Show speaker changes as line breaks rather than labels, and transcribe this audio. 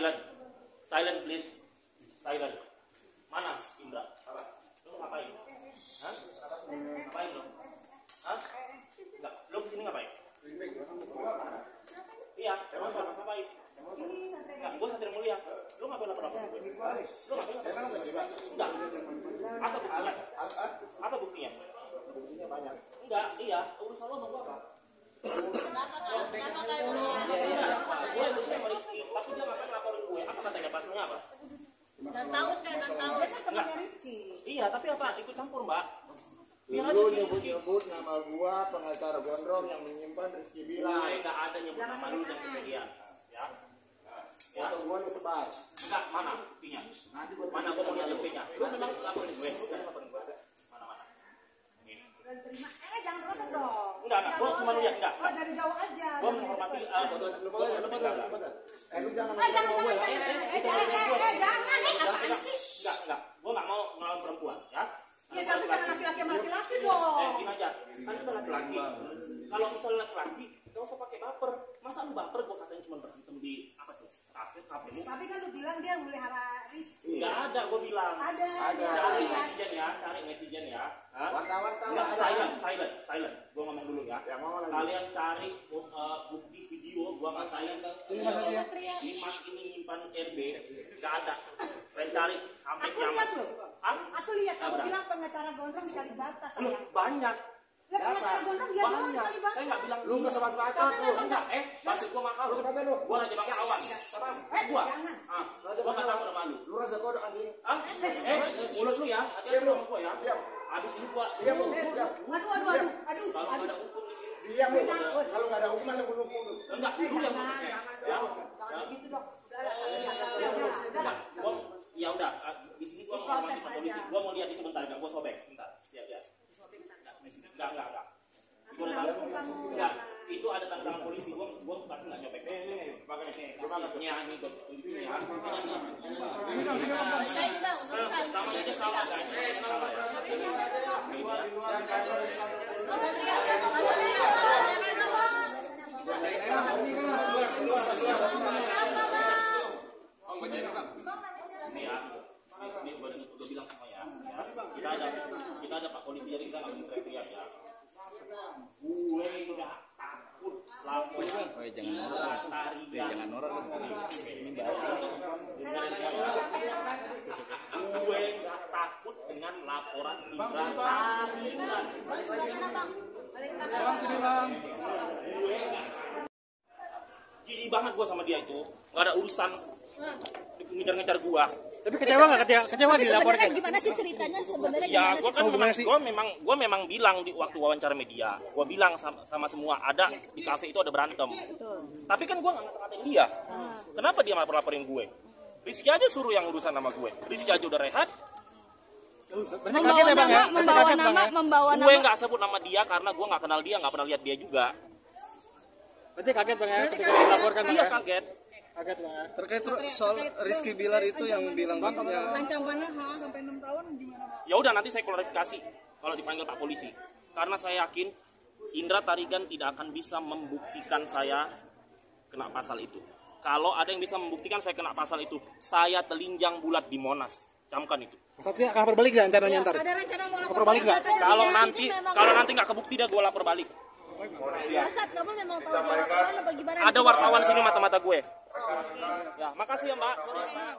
silent silent please silent mana Indra lu ngapain Hah? ngapain lu Hah? lu ke sini ngapain iya emang sama ngapain Enggak, gue santri mulia. Lu ngapain lapor lapor gue? Lu ngapain? Enggak. Apa buktinya? Apa buktinya? Banyak. Enggak, iya. Urusan mau apa? Kenapa kayak biar aja
Dulu
Rizky
nyebut-nyebut nama gua pengacara gondrong yang menyimpan Rizky
Nah,
Bilar.
enggak ada nyebut nama lu dan kemudian ya ya
Foto gua lu sebar.
enggak mana buktinya
Nanti gua
mana gua mau lihat buktinya lu memang laporin gue lu kan laporin gue mana mana ini
Dan terima. Eh jangan protes dong.
Enggak, enggak. Gua cuma lihat, enggak.
Oh dari jauh aja.
gua menghormati ah
lu. Eh lu jangan
Eh jangan jangan
gua ya.
jangan. Eh jangan eh eh jangan. Eh apaan sih?
enggak enggak gua enggak mau ngelawan perempuan ya
Ya tapi jangan laki-laki sama laki-laki
eh
dong.
gini aja kan kita laki-laki kalau misalnya laki-laki gak usah pakai baper masa lu baper gua katanya cuma berantem di apa tuh kafe kafe lu
Tapi kan lu bilang dia melihara Rizky.
enggak ada gua bilang
Ada.
Ada.
cari netizen ya cari netizen ya Hah?
Wartawan-wartawan.
Enggak, silent, silent, silent. Gua ngomong dulu ya.
Ya, ngomong lagi.
Kalian cari uh, bukti video gua katain ini mas ini nyimpan RB enggak ada. Kalian cari sampai
Aku lihat
kiamat.
loh. Aku lihat kamu bilang pengacara gondrong di Kalibata
Lu
sayang.
banyak.
Lah pengacara gondrong dia doang
Banyak.
Kalibata.
Saya enggak bilang
Lu nggak sebat bacot
Tapi
lu.
Enggak, eh, pasti gua mahal.
Lu sebat lu.
Gua lagi pakai awan. Siapa?
Eh,
Gua.
jangan.
Ah, gua enggak tahu sama lu.
Lu raja kodok anjing.
Ah, eh, mulut lu ya. Hati-hati sama gua ya.
Diam.
Habis ini gua
Diam lu.
Eh,
Diam.
Aduh aduh aduh aduh.
kalau nggak
aduh.
ada hukum di sini.
Diam lu. Kalau nggak ada hukuman lu bunuh bunuh.
Enggak,
Eh,
lu yang
jangan,
ngomongnya.
jangan,
Ya.
begitu dong. Udah, udah, udah, udah, udah, udah.
Enggak, ya udah, ah, di sini gua mau ke polisi.
aja.
Gua mau lihat itu bentar, enggak gua sobek. Bentar. Lihat, lihat. Enggak, enggak, enggak. Itu ada
Aku kamu
enggak, itu ada polisi. Gua gua pasti enggak nyobek. Nih, nih, pakai nih. Terima kasih. Ini ya. Ini kan
kan.
sama aja sama kan. Ya. Ini ya. Ini ya. Ini bilang ya. ya. Kita ada kita ada Pak polisi jadi kita nggak bisa teriak ya. Gue nggak takut
Oh, jangan norak.
Tarian.
Jangan norak.
Ini Gue takut dengan laporan Indra. Gue nggak. Jijik banget gue sama dia itu. Nggak ada urusan ngejar-ngejar gua.
Tapi kecewa nggak kecewa? Kecewa dilaporkan.
gimana sih ceritanya sebenarnya
Ya,
sih?
kan
Oh,
memang,
gimana sih?
gua memang, gua memang bilang di waktu wawancara media, gua bilang sama, sama semua ada di kafe itu ada berantem. Tapi kan gua nggak ngata-ngatain dia. Kenapa dia malah laporin gue? Rizky aja suruh yang urusan sama gue. Rizky aja udah rehat.
Membawa
ya ya?
nama,
Berarti
membawa nama,
ya?
membawa
gue
nama.
nggak sebut nama dia karena gua nggak kenal dia, nggak pernah lihat dia juga.
Berarti kaget bang ya? Ketika dilaporkan bang
Dia
ya?
kaget.
Kaget bang ya?
Terkait soal Rizky Bilar itu yang bilang bapaknya
Ancamannya ha, sampai 6 tahun gimana Pak?
Ya udah nanti saya klarifikasi kalau dipanggil Pak Polisi. Karena saya yakin Indra Tarigan tidak akan bisa membuktikan saya kena pasal itu. Kalau ada yang bisa membuktikan saya kena pasal itu, saya telinjang bulat di Monas. Camkan itu.
Tapi akan berbalik nggak rencananya ntar?
Ada rencana mau lapor
balik nggak?
Kalau nanti kalau nanti nggak kebukti dah gue lapor balik.
Gimana?
Ada wartawan sini mata-mata gue. Ya, makasih ya Mbak. Sorry, Mbak.